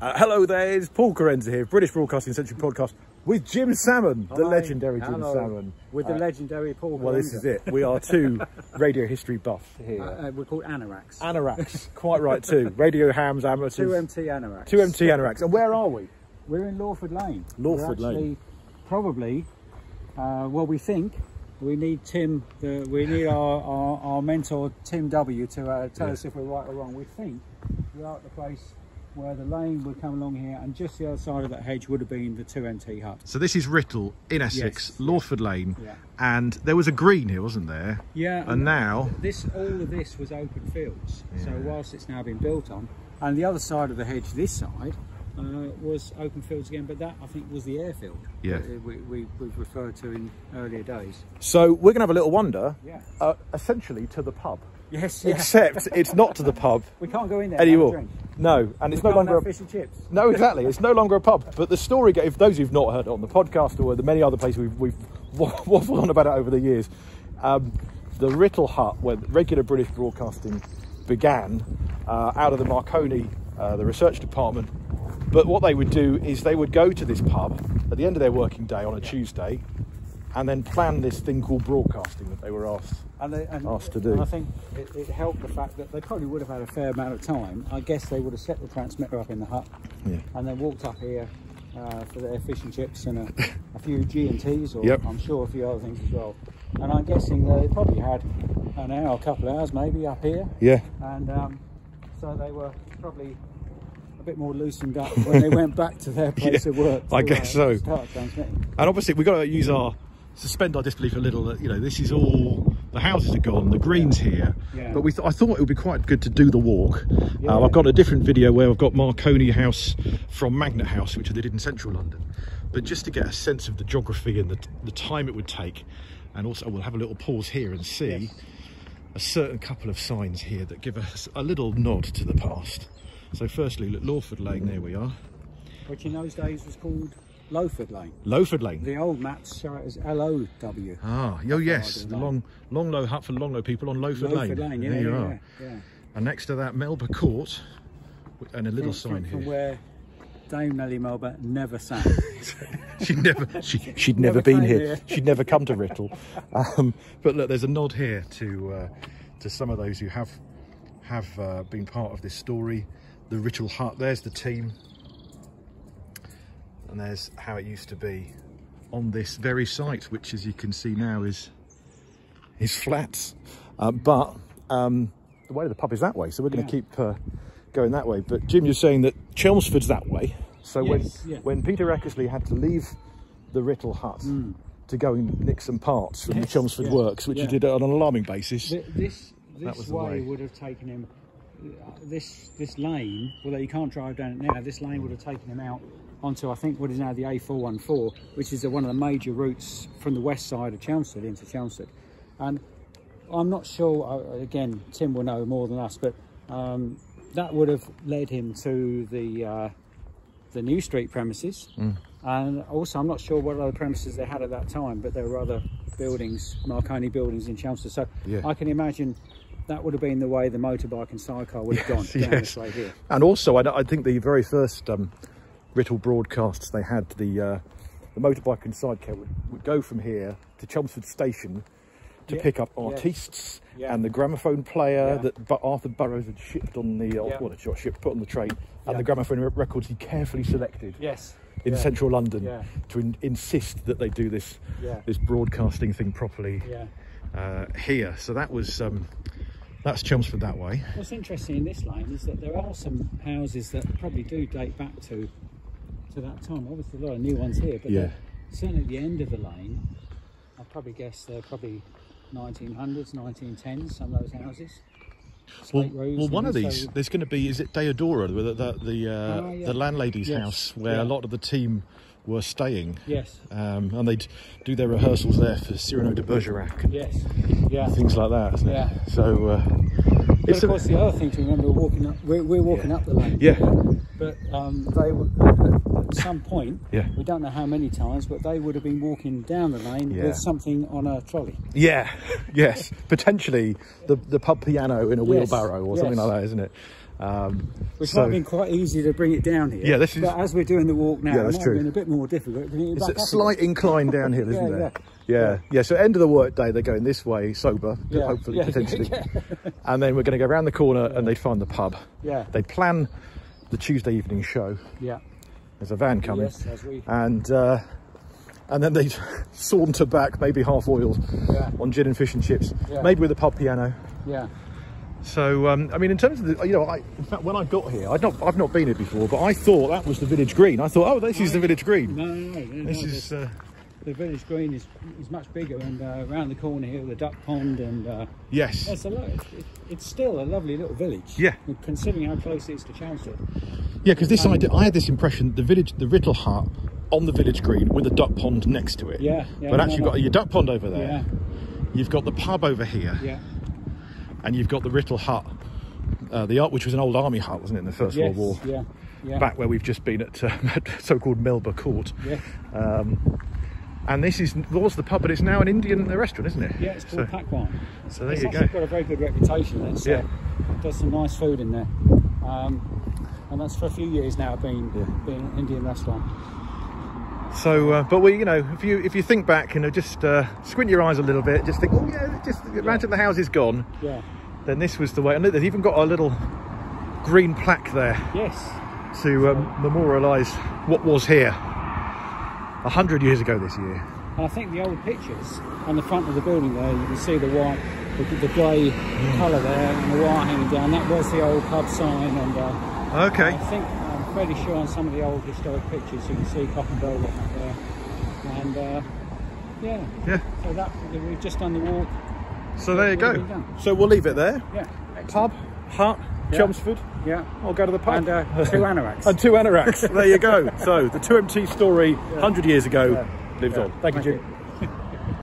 Uh, hello there, it's Paul Kerensa here, British Broadcasting Century podcast with Jim Salmon, the Hi. legendary Jim Hello. Salmon. With the Uh, legendary Paul. Well, this is it. We are two radio history buffs here. Uh, uh, we're called anoraks. anoraks, quite right too. Radio hams, amateurs. Two MT anoraks. Two MT anoraks. And where are we? We're in Lawford Lane. Lawford We're actually Lane. Probably, uh, well, we think we need Tim. The, we need our, our, our mentor Tim W to uh, tell us if we're right or wrong. We think we are at the place where the lane would come along here, and just the other side of that hedge would have been the 2MT hut. So this is Writtle in Essex, Yes. Lawford Lane, Yeah. and there was a green here, wasn't there? Yeah, And now, this all of this was open fields. So whilst it's now been built on, and the other side of the hedge, this side, uh, was open fields again. But that I think was the airfield. Yeah. that we, we, we referred to in earlier days. so we're going to have a little wander, Yeah. uh, essentially to the pub. Yes. Yeah. Except it's not to the pub we can't go in there and have a anymore. No, and it's we no longer a fish and chips. No, exactly. It's no longer a pub. But the story, if those who've not heard it on the podcast or the many other places we've, we've waffled on about it over the years, um, the Writtle Hut, where regular British broadcasting began, uh, out of the Marconi, uh, the research department. But what they would do is they would go to this pub at the end of their working day on a Tuesday and then plan this thing called broadcasting that they were asked. And, they, and, Asked to do. and I think it, it helped the fact that they probably would have had a fair amount of time. I guess they would have set the transmitter up in the hut Yeah. and then walked up here uh, for their fish and chips and a, a few G and T's, or Yep. I'm sure a few other things as well. And I'm guessing they probably had an hour, a couple of hours maybe up here, Yeah. and um, so they were probably a bit more loosened up when they went back to their place Yeah, of work. I guess uh, so. And obviously, we've got to use our suspend our disbelief a little. That you know, this is all the houses are gone, the greens here. Yeah. But we, th- I thought it would be quite good to do the walk. Yeah. Um, I've got a different video where I've got Marconi House from Magnet House, which they did in central London. But just to get a sense of the geography and the, the time it would take, and also we'll have a little pause here and see Yes. a certain couple of signs here that give us a little nod to the past. So, firstly, look, Lawford Lane. There we are. Which in those days was called Lowford Lane. Lowford Lane. The old maps show it as L O W. Ah, oh yes, the long, long low hut for long low people on Lowford, Lowford Lane, yeah, there you yeah, are. yeah. And next to that, Melba Court, and a little from, sign from, from here. where Dame Nellie Melba never sang. She'd never, she, she'd Never never, been here. here. She'd never come to Writtle. Um, but look, there's a nod here to uh, to some of those who have have uh, been part of this story. The Writtle Hut. There's the team, and there's how it used to be on this very site, which, as you can see now, is is flats. Uh, but um, the way of the pub is that way, so we're going to Yeah. keep uh, going that way. But Jim, you're saying that Chelmsford's that way. So Yes, when yeah. when Peter Eckersley had to leave the Writtle hut to go and nick some parts from the Mm. Yes, Chelmsford yeah, Works, which yeah. he did on an alarming basis. Th- this That this was the way, way. would have taken him. This this lane, although you can't drive down it now, this lane would have taken him out onto I think what is now the A414, which is one of the major routes from the west side of Chelmsford into Chelmsford. And I'm not sure. Uh, again, Tim will know more than us, but um, that would have led him to the uh, the New Street premises. Mm. And also, I'm not sure what other premises they had at that time, but there were other buildings, Marconi buildings in Chelmsford. So Yeah. I can imagine that would have been the way the motorbike and sidecar would have gone Yes, down yes. this way here. And also, I, I think the very first um, Writtle broadcasts they had the uh, the motorbike and sidecar would, would go from here to Chelmsford Station to Yeah, pick up yes. artistes Yeah. and the gramophone player Yeah. that Arthur Burrows had shipped on the uh, well, not shipped, put on the train, and the gramophone re- records he carefully selected Yes. in central London to in, insist that they do this this broadcasting thing properly Yeah. uh, here. So that was um, that's Chelmsford that way. What's interesting in this lane is that there are some houses that probably do date back to to that time. Obviously, a lot of new ones here, but Yeah. certainly at the end of the lane, I'd probably guess they're probably 1900s, 1910s. Some of those houses. Well, well, one of these, so- there's going to be, is it Deodora, the the the, uh, Oh, yeah. the landlady's Yes, house, where yeah. a lot of the team were staying, Yes. um, and they'd do their rehearsals there for Cyrano de Bergerac and Yes. Yeah. things like that. Yeah. it? So uh, But it's of a, course, the other thing to remember, we're walking up, we're, we're walking Yeah. up the lane. Yeah. But um, they were at, some point. Yeah. We don't know how many times, but they would have been walking down the lane Yeah. with something on a trolley. yeah, yes, potentially the the pub piano in a Yes, wheelbarrow or something like that, isn't it? Um, Which so might have been quite easy to bring it down here. Yeah, this is- But as we're doing the walk now, Yeah, it that's might true. have been a bit more difficult. it's a slight incline downhill, isn't Yeah, there? yeah. Yeah. yeah, So end of the work day, they're going this way, sober, hopefully potentially, and then we're going to go around the corner and they find the pub. Yeah. They plan the Tuesday evening show. Yeah. There's a van coming, Yes, as we. and uh, and then they saunter back, maybe half oiled, Yeah. on gin and fish and chips, Yeah. maybe with a pub piano. Yeah. So, um, I mean, in terms of the, you know, I, in fact, when I got here, I'd not, I've not been here before, but I thought that was the village green. I thought, oh, this is the village green. No, no, no. This no, is, the, uh, the village green is is much bigger, and uh, around the corner here, the duck pond, and uh, yes, it's a lo- it, it's still a lovely little village. Yeah. Considering how close it is to Chelmsford. yeah, because this idea, I had this impression, the village, the Writtle hut on the village green with a duck pond next to it. Yeah, yeah, but actually, you've got your duck pond over there. Yeah. You've got the pub over here, Yeah. And you've got the Writtle hut, uh, the which was an old army hut, wasn't it, in the First Yes. World War? Yeah. Yeah. Back where we've just been at uh, so-called Melba Court. Yeah. Um, and this is was the pub, but it's now an Indian restaurant, isn't it? Yeah, it's called So- Pakwaan. so there it's you go. got a very good reputation. It's, Yeah. uh, does some nice food in there. Um, and that's for a few years now been Yeah. been an Indian restaurant. So, uh, but we, you know, if you if you think back, you know, just uh, squint your eyes a little bit, just think, oh yeah, just imagine the house is gone. Yeah. Then this was the way, and look, they've even got a little green plaque there Yes. to um, memorialise what was here a hundred years ago this year. And I think the old pictures on the front of the building there, you can see the white, the, the grey colour there, and the wire hanging down. That was the old pub sign, and uh, Okay. I think I'm fairly sure on some of the old historic pictures you can see Cock and Velvet up there. And uh, yeah, Yeah. so that we've just done the walk. So there you go. So we'll leave it there. Yeah, excellent. Pub, hut, Yeah. Chelmsford. Yeah, I'll go to the pub. and uh, two anoraks. and two anoraks. there you go. So the 2MT story, 100 years ago, Yeah. lives Yeah. on. Thank you, Jim. you.